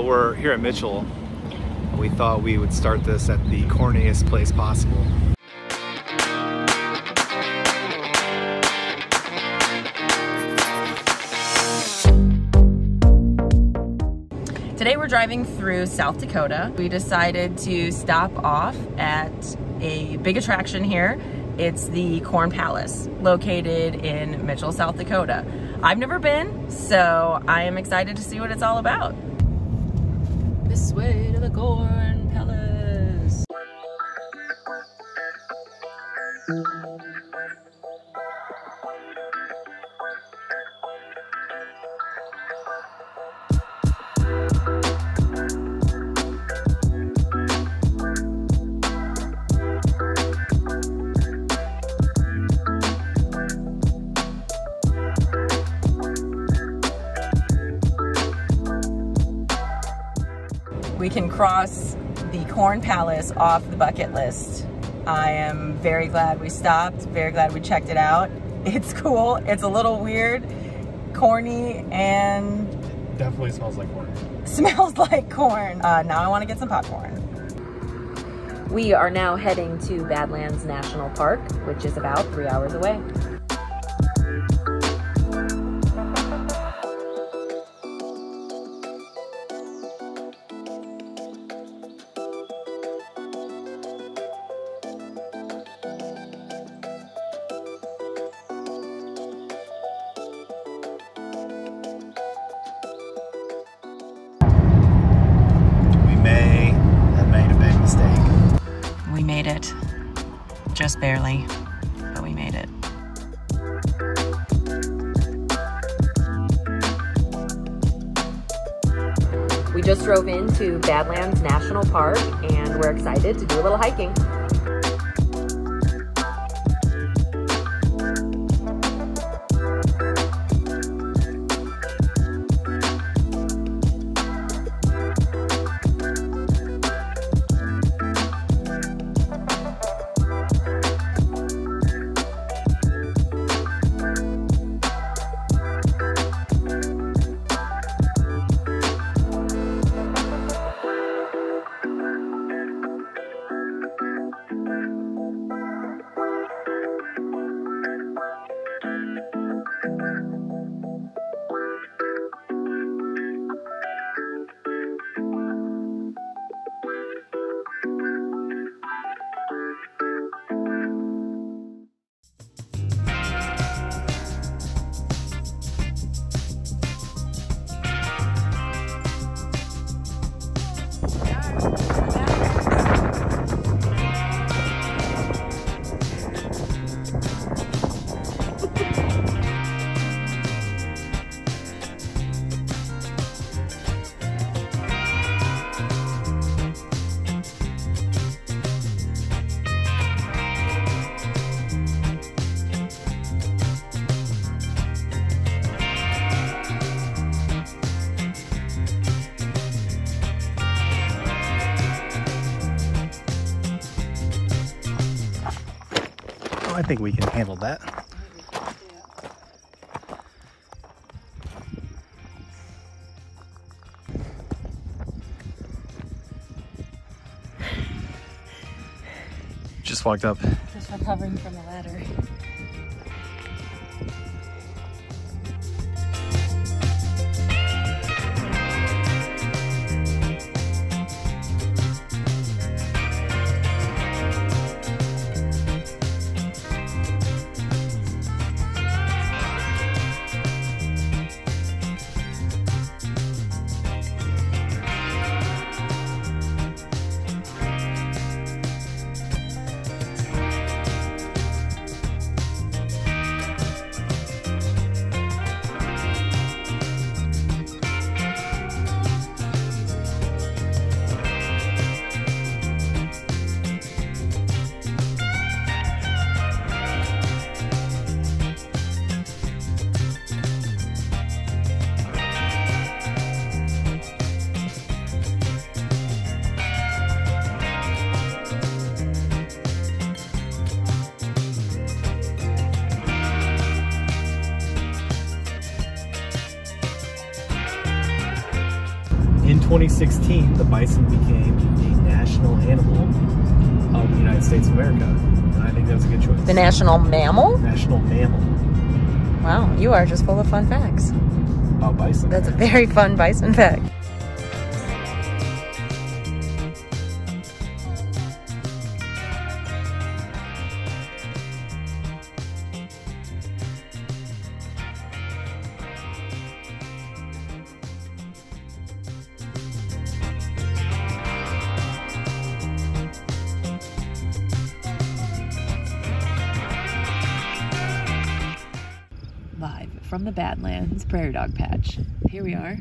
We're here at Mitchell. We thought we would start this at the corniest place possible. Today we're driving through South Dakota. We decided to stop off at a big attraction here. It's the Corn Palace, located in Mitchell, South Dakota. I've never been, so I am excited to see what it's all about. This way to the Corn Palace. We can cross the Corn Palace off the bucket list. I am very glad we stopped, very glad we checked it out. It's cool, it's a little weird, corny, and Definitely smells like corn. smells like corn. Uh, now I want to get some popcorn. We are now heading to Badlands National Park, which is about three hours away. Made it. Just barely, but we made it. We just drove into Badlands National Park and we're excited to do a little hiking. I think we can handle that. Just walked up. Just recovering from the ladder. 2016, the bison became the national animal of the United States of America. And I think that was a good choice. The national mammal? national mammal. Wow, you are just full of fun facts. About bison. That's a very fun bison fact. From the Badlands Prairie Dog Patch. Here we are,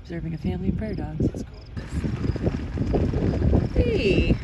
observing a family of prairie dogs. Hey!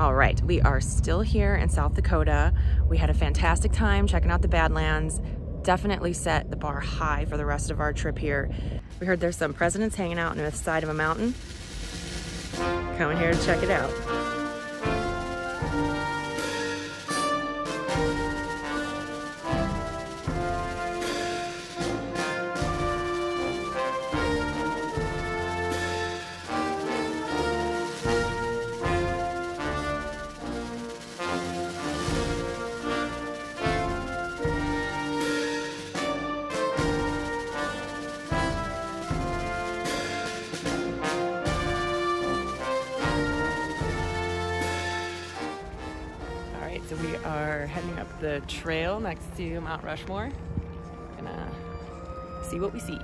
All right, we are still here in South Dakota. We had a fantastic time checking out the Badlands. Definitely set the bar high for the rest of our trip here. We heard there's some presidents hanging out on the side of a mountain. Coming here to check it out. Right, so we are heading up the trail next to Mount Rushmore. Gonna see what we see.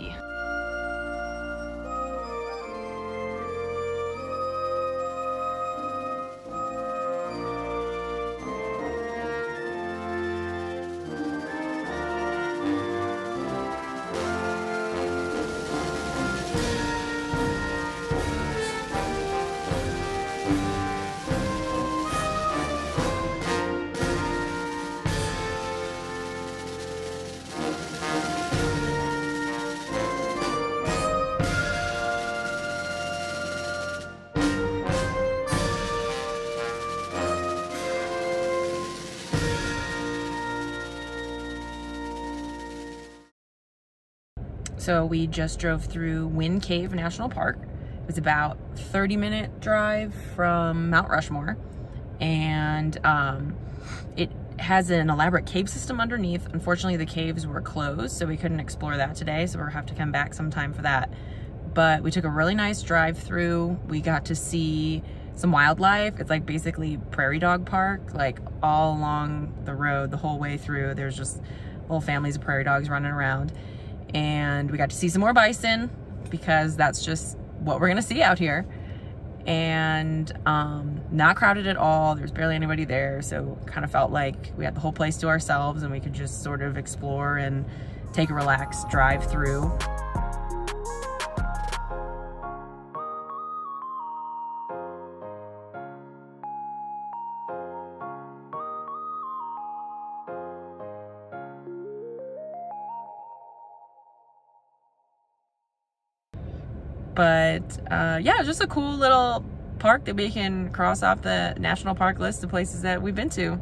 So we just drove through Wind Cave National Park. It was about 30 minute drive from Mount Rushmore. And um, it has an elaborate cave system underneath. Unfortunately, the caves were closed, so we couldn't explore that today. So we'll have to come back sometime for that. But we took a really nice drive through. We got to see some wildlife. It's like basically prairie dog park, like all along the road, the whole way through. There's just whole families of prairie dogs running around and we got to see some more bison because that's just what we're gonna see out here. And um, not crowded at all. There's barely anybody there. So kind of felt like we had the whole place to ourselves and we could just sort of explore and take a relaxed drive through but uh, yeah, just a cool little park that we can cross off the national park list of places that we've been to.